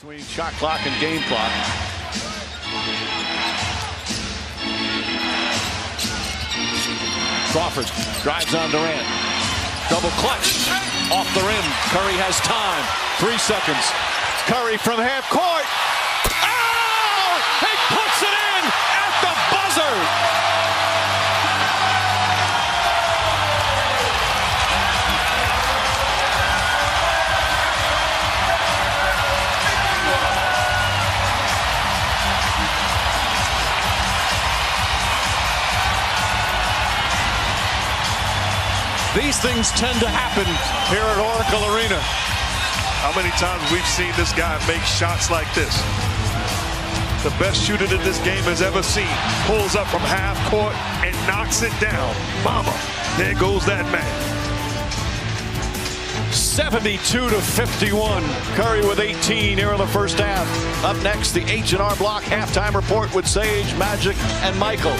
between shot clock and game clock. Crawford drives on Durant. Double clutch off the rim. Curry has time. Three seconds. Curry from half court. These things tend to happen here at Oracle Arena. How many times we've seen this guy make shots like this? The best shooter that this game has ever seen. Pulls up from half court and knocks it down. Mama, there goes that man. 72 to 51. Curry with 18 here in the first half. Up next, the H&R Block halftime report with Sage, Magic, and Michael.